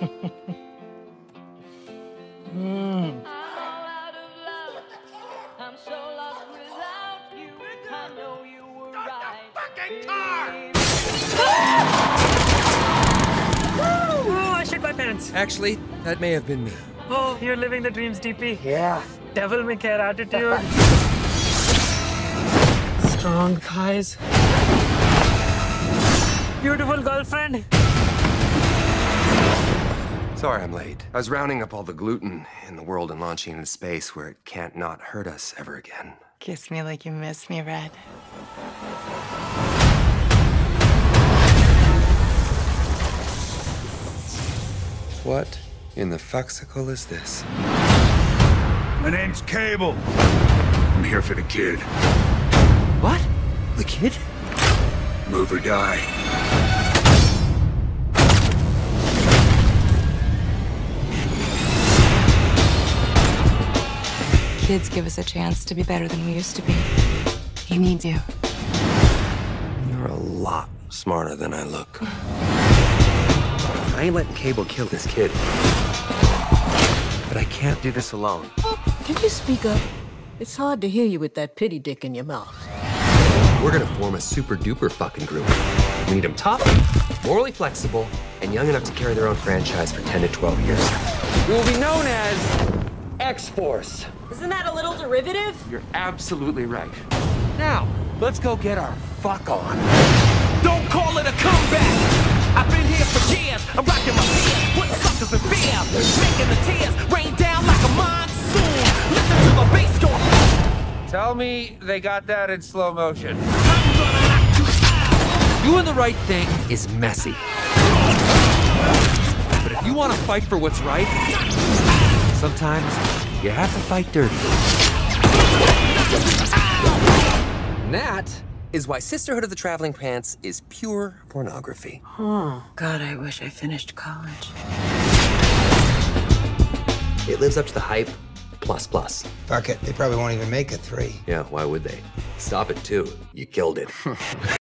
mm. oh, I shit my pants. Actually, that may have been me. Oh, you're living the dreams, DP. Yeah. Devil may care attitude. Strong thighs. Beautiful girlfriend. Sorry I'm late. I was rounding up all the gluten in the world and launching into space where it can't not hurt us ever again. Kiss me like you miss me, Red. What in the fuxicle is this? My name's Cable. I'm here for the kid. What? The kid? Move or die. Kids give us a chance to be better than we used to be. He needs you. You're a lot smarter than I look. I ain't letting Cable kill this kid. But I can't do this alone. Can you speak up? It's hard to hear you with that pity dick in your mouth. We're gonna form a super duper fucking group. We need them tough, morally flexible, and young enough to carry their own franchise for 10 to 12 years. We will be known as X-Force. Isn't that a little derivative? You're absolutely right. Now, let's go get our fuck on. Don't call it a comeback! I've been here for years. I'm rocking my fears, putting suckers in fear. Making the tears rain down like a monsoon. Listen to the bass go. Tell me they got that in slow motion. I'm gonna knock you out. Doing the right thing is messy. But if you want to fight for what's right, sometimes you have to fight dirty. And that is why Sisterhood of the Traveling Pants is pure pornography. Oh, God, I wish I finished college. It lives up to the hype, plus plus. Fuck it, they probably won't even make a three. Yeah, why would they? Stop it too. You killed it.